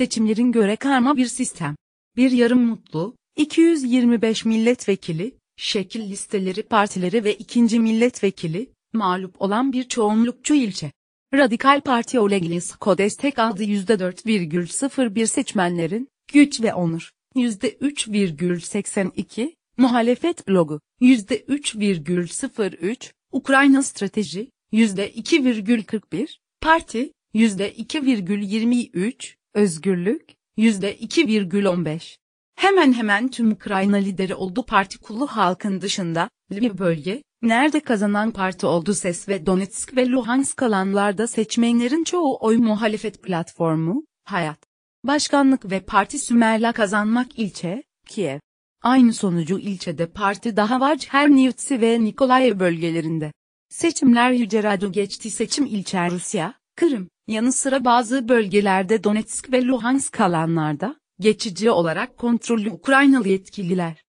seçimlerin göre karma bir sistem. Bir yarım mutlu, 225 milletvekili, şekil listeleri partileri ve ikinci milletvekili, mağlup olan bir çoğunlukçu ilçe. Radikal Parti Olegilisko destek aldı %4,01 seçmenlerin, güç ve onur, %3,82, muhalefet blogu, %3,03, Ukrayna strateji, %2,41, parti, %2,23, özgürlük, %2,15. Hemen hemen tüm Ukrayna lideri oldu parti kulu halkın dışında, bir bölge, nerede kazanan parti oldu ses ve Donetsk ve Luhansk alanlarda seçmenlerin çoğu oy muhalefet platformu, hayat. Başkanlık ve parti Sümerla kazanmak ilçe, Kiev. Aynı sonucu ilçede parti daha var Chernivtsi ve Nikolaev bölgelerinde. Seçimler Yüce Radyo geçti seçim ilçe Rusya, Kırım, yanı sıra bazı bölgelerde Donetsk ve Luhansk alanlarda, geçici olarak kontrollü Ukraynalı yetkililer.